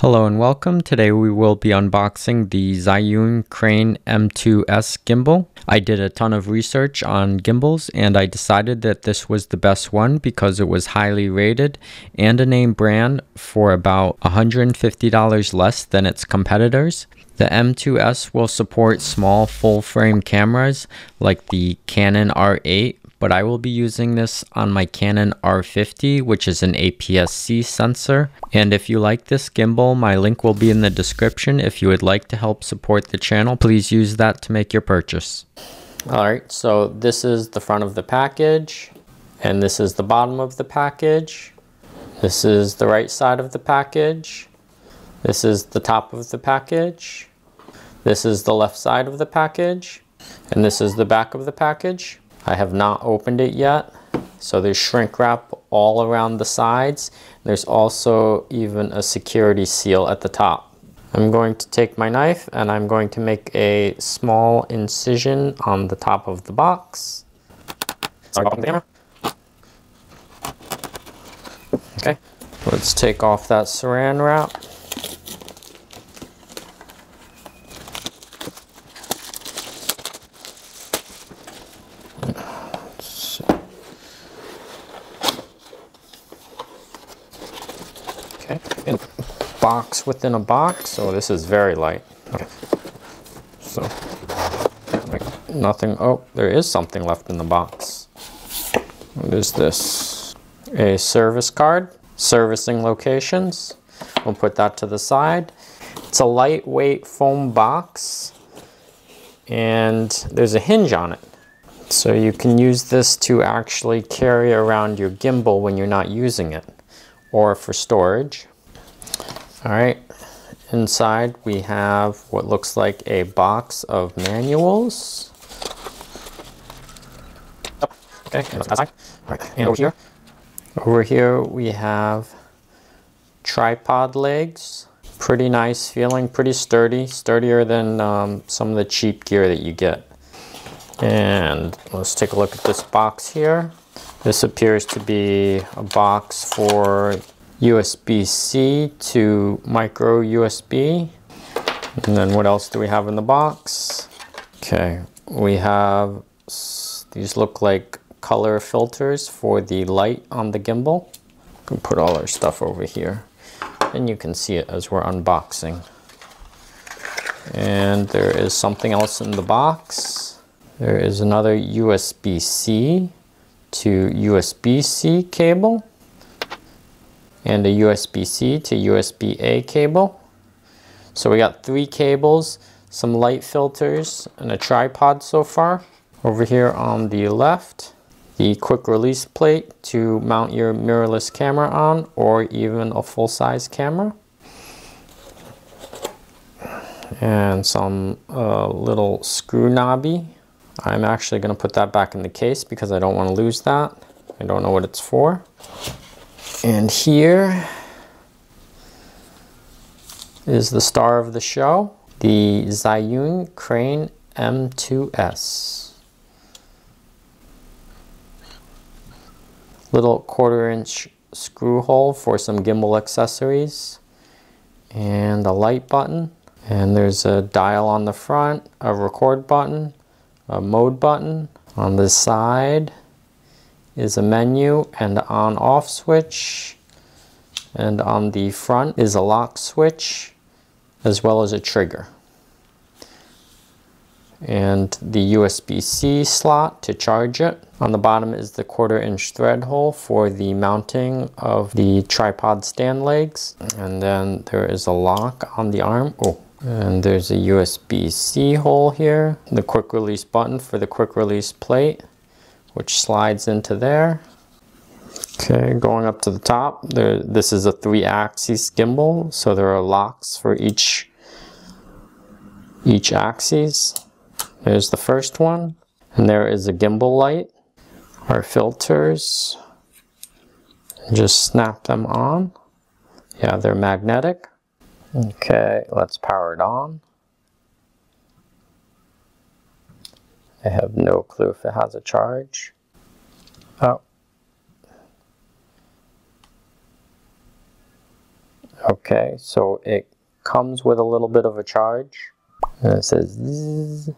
Hello and welcome. Today we will be unboxing the Zhiyun Crane M2S gimbal. I did a ton of research on gimbals and I decided that this was the best one because it was highly rated and a name brand for about $150 less than its competitors. The M2S will support small full frame cameras like the Canon R8 but I will be using this on my Canon R50, which is an APS-C sensor. And if you like this gimbal, my link will be in the description. If you would like to help support the channel, please use that to make your purchase. Alright, so this is the front of the package, and this is the bottom of the package. This is the right side of the package. This is the top of the package. This is the left side of the package. And this is the back of the package. I have not opened it yet. So there's shrink wrap all around the sides. There's also even a security seal at the top. I'm going to take my knife and I'm going to make a small incision on the top of the box. Okay, let's take off that saran wrap. Okay, box within a box. So this is very light. Okay. So nothing. Oh, there is something left in the box. What is this? A service card. Servicing locations. We'll put that to the side. It's a lightweight foam box and there's a hinge on it. So you can use this to actually carry around your gimbal when you're not using it or for storage. All right, inside we have what looks like a box of manuals. Okay, and over here, over here we have tripod legs. Pretty nice feeling, pretty sturdy, sturdier than um, some of the cheap gear that you get. And let's take a look at this box here. This appears to be a box for USB-C to micro USB. And then what else do we have in the box? Okay, we have, these look like color filters for the light on the gimbal. We can put all our stuff over here and you can see it as we're unboxing. And there is something else in the box. There is another USB-C to USB-C cable and a USB-C to USB-A cable. So we got three cables, some light filters, and a tripod so far. Over here on the left, the quick release plate to mount your mirrorless camera on or even a full-size camera. And some uh, little screw knobby I'm actually going to put that back in the case because I don't want to lose that. I don't know what it's for. And here is the star of the show, the Zhiyun Crane M2S. Little quarter inch screw hole for some gimbal accessories and a light button. And there's a dial on the front, a record button, a mode button. On the side is a menu and on off switch. And on the front is a lock switch as well as a trigger. And the USB-C slot to charge it. On the bottom is the quarter inch thread hole for the mounting of the tripod stand legs. And then there is a lock on the arm. Oh, and there's a USB-C hole here, the quick release button for the quick release plate, which slides into there. Okay, going up to the top, there, this is a three axis gimbal, so there are locks for each, each axis. There's the first one, and there is a gimbal light, our filters, just snap them on. Yeah, they're magnetic. Okay, let's power it on. I have no clue if it has a charge. Oh. Okay, so it comes with a little bit of a charge. And it says zzz.